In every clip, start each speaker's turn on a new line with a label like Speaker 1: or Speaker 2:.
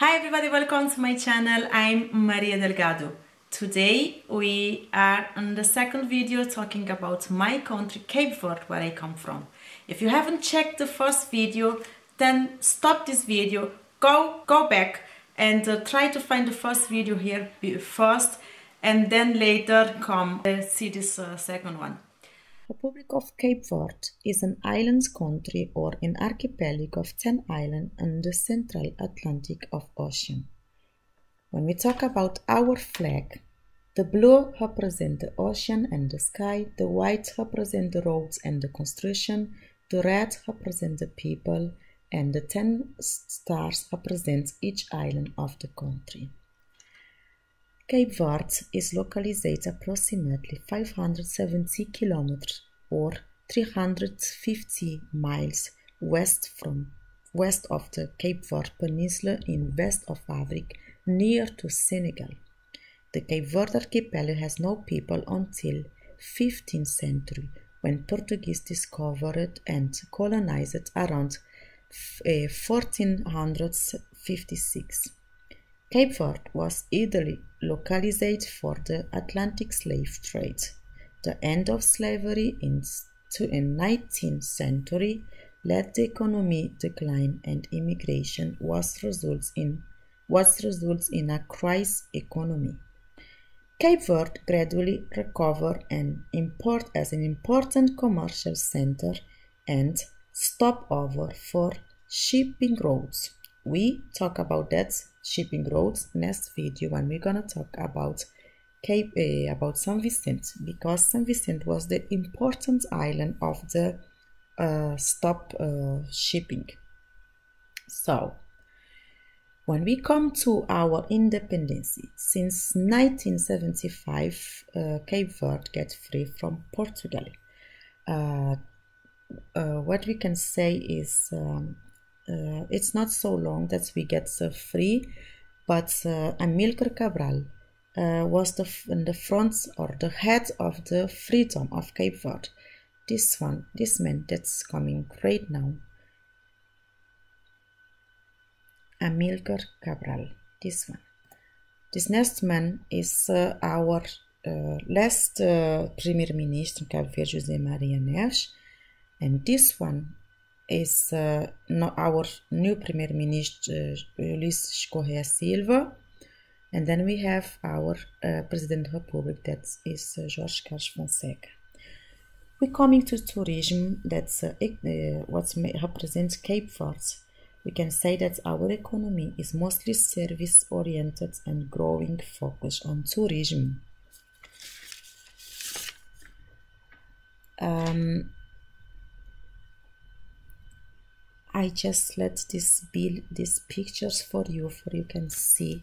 Speaker 1: Hi everybody, welcome to my channel. I'm Maria Delgado. Today we are on the second video talking about my country, Cape Verde, where I come from. If you haven't checked the first video, then stop this video, go go back and uh, try to find the first video here first and then later come uh, see this uh, second one.
Speaker 2: Republic of Cape Verde is an island country or an archipelago of 10 islands in the central Atlantic of Ocean. When we talk about our flag, the blue represents the ocean and the sky, the white represents the roads and the construction, the red represents the people, and the 10 stars represent each island of the country. Cape Verde is located approximately 570 kilometers or 350 miles west from west of the Cape Verde Peninsula in west of Africa, near to Senegal. The Cape Verde archipelago has no people until 15th century when Portuguese discovered and colonized around uh, 1456. Cape Verde was ideally localized for the Atlantic slave trade. The end of slavery in the 19th century led the economy decline and immigration was results in was results in a crisis economy. Cape Verde gradually recovered and import as an important commercial center and stopover for shipping routes. We talk about that shipping routes next video and we're gonna talk about Cape uh, about San Vicente because San Vicente was the important island of the uh, stop uh, shipping. So when we come to our independence, since 1975, uh, Cape Verde gets free from Portugal. Uh, uh, what we can say is um, uh, it's not so long that we get uh, free, but uh, Amilcar Cabral uh, was the, the front or the head of the freedom of Cape Verde. This one, this man that's coming right now, Amilcar Cabral, this one. This next man is uh, our uh, last Premier Minister, Cabo Verde, José Maria Neves, and this one is uh, our new Premier Minister, uh, Ulisses Correia Silva. And then we have our uh, President of the Republic, that is uh, Jorge Carlos Fonseca. We're coming to tourism, that's uh, uh what represents Cape Verde. We can say that our economy is mostly service oriented and growing focus on tourism. Um, I just let this be these pictures for you for you can see.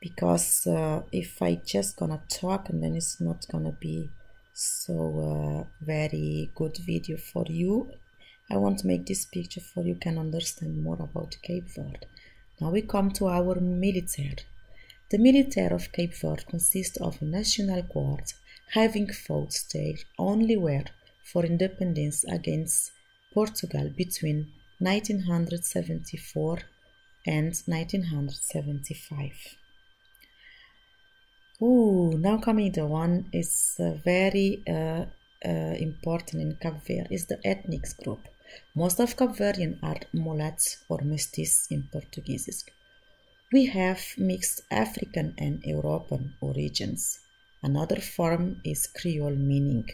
Speaker 2: Because uh, if I just gonna talk and then it's not gonna be so uh, very good video for you I want to make this picture for you can understand more about Cape Verde. Now we come to our military. The military of Cape Verde consists of a national guard having fought their only war for independence against Portugal between 1974 and 1975. Ooh, now coming the one is uh, very uh, uh, important in Cape Verde is the ethnic group. Most of Cape Verdean are mulattoes or mestiz in Portuguese. We have mixed African and European origins. Another form is Creole meaning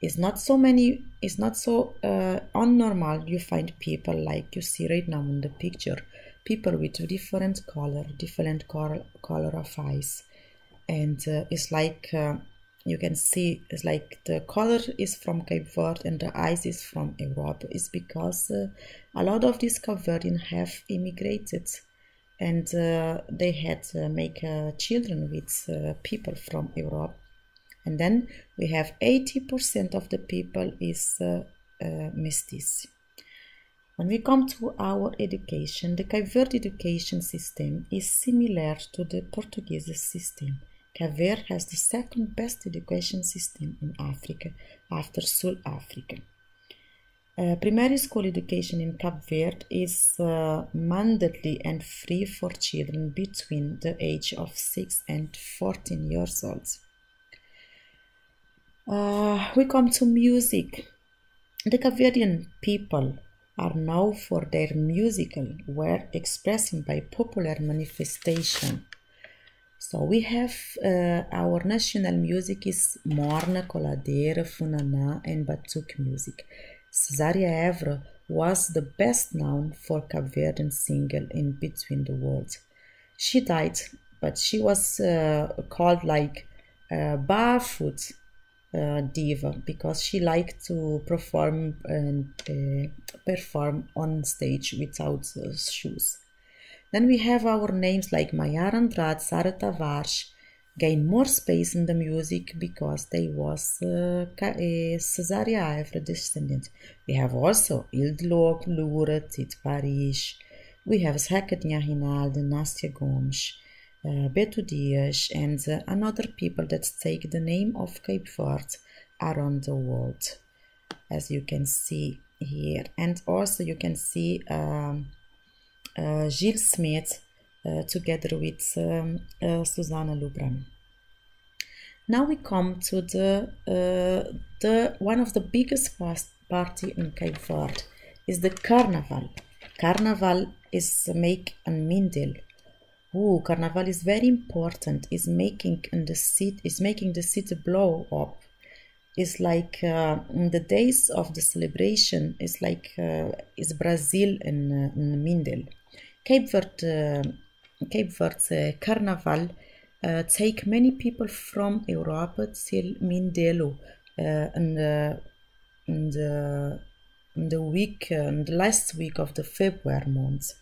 Speaker 2: it's not so many it's not so uh, unnormal you find people like you see right now in the picture. People with different color different color, color of eyes. And uh, it's like uh, you can see it's like the color is from Cape Verde and the eyes is from Europe. It's because uh, a lot of these Cape Verdean have immigrated and uh, they had make uh, children with people from Europe and then we have 80% of the people is uh, uh, mestiz. When we come to our education, the Cape Verde education system is similar to the Portuguese system. Cape Verde has the second best education system in Africa after South Africa. Uh, primary school education in Cape Verde is uh, mandatory and free for children between the age of 6 and 14 years old. Uh, we come to music. The Cape people are known for their musical work expressing by popular manifestation. So we have uh, our national music is Morna, Coladeira, Funana and Batuque music. Cesária Évora was the best known for Cape singer in Between the Worlds. She died, but she was uh, called like uh, barefoot uh, diva because she liked to perform and uh, perform on stage without uh, shoes. Then we have our names like Mayra Andrade, Sara Tavares, gain more space in the music because they was uh, Cesária Évora descendant. We have also Ildo Lobo, Lura, Tito Paris. We have Zequinha Rinaldi, Nácia Gomes, uh, Beto Dias, and uh, another people that take the name of Cape Verde around the world, as you can see here. And also you can see um, uh, Gil Semedo uh, together with um, uh, Suzanna Lubrano. Now we come to the uh, the one of the biggest party in Cape Verde is the Carnival. Carnival is make on Mindel. Ooh, Carnival is very important. Is making in the city is making the city blow up. It's like uh, the days of the celebration. It's like uh, is Brazil in, uh, in Mindel. Cape Verde, uh, Cape Verde Carnival uh, take many people from Europe till Mindelo uh, in, the, in, the, week, uh, in the last week of the February month.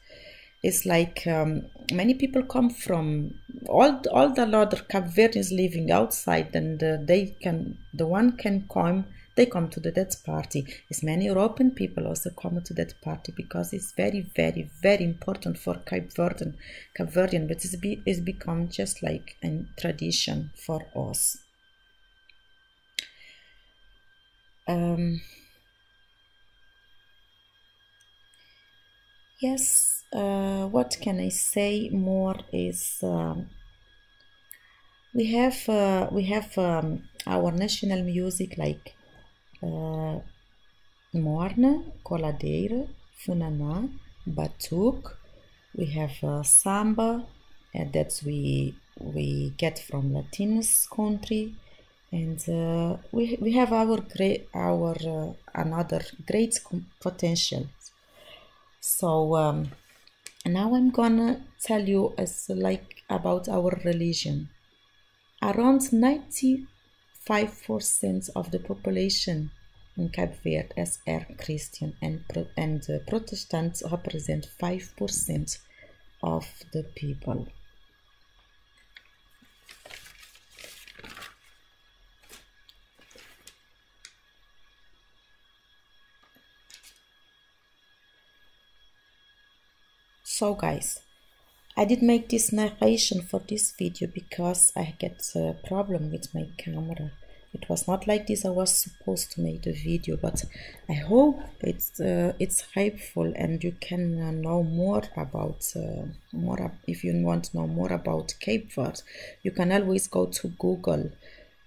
Speaker 2: It's like um, many people come from all all the other Cape Verdeans living outside, and uh, they can the one can come they come to the death party. As many European people also come to that party because it's very, very, very important for Cape Verdean, Cape Verdean, but it's, be, it's become just like a tradition for us. Um, yes, uh, what can I say more is um, we have uh, we have um, our national music like uh, Morna, Coladeira, Funaná, Batuque. We have uh, Samba, and that's we we get from Latin's country, and uh, we we have our great our uh, another great potential. So um, now I'm gonna tell you as like about our religion. Around ninety 5% of the population in Cape Verde as are Christian and, and uh, Protestants represent 5% of the people. So guys, I did make this narration for this video because I get a problem with my camera. It was not like this I was supposed to make the video, but I hope it's uh, it's helpful and you can uh, know more about uh, more if you want to know more about Cape Verde. You can always go to Google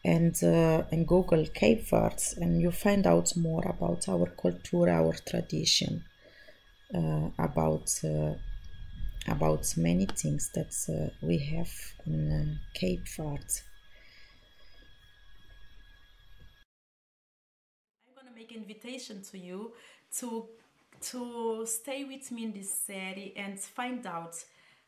Speaker 2: and uh, and Google Cape Verde and you find out more about our culture, our tradition, uh, about uh, about many things that uh, we have in uh, Cape Verde.
Speaker 1: I'm gonna make invitation to you to to stay with me in this series and find out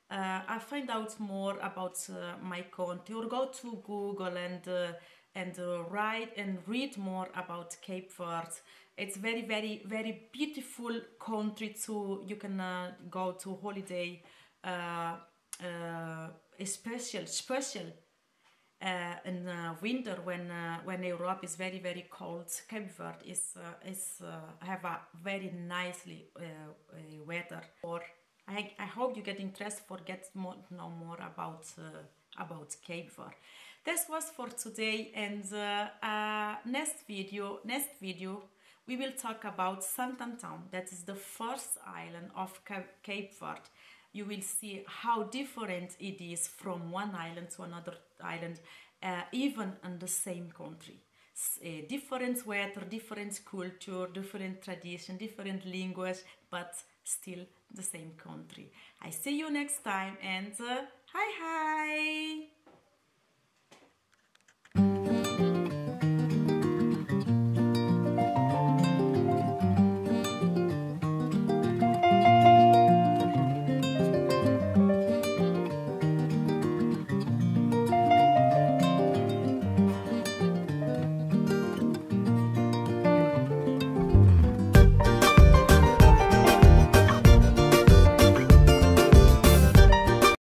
Speaker 1: uh, I find out more about uh, my country or go to Google and uh, and uh, write and read more about Cape Verde it's very very very beautiful country to you can uh, go to holiday uh, uh, special special uh, in uh, winter when uh, when Europe is very very cold. Cape Verde is is have a very nicely weather. Or I, I hope you get interested for get more know more about about Cape Verde this was for today and next video next video we will talk about Santo Antão, that is the first island of Cape Verde. You will see how different it is from one island to another island, uh, even in the same country. Uh, different weather, different culture, different tradition, different language, but still the same country. I see you next time and uh, hi hi!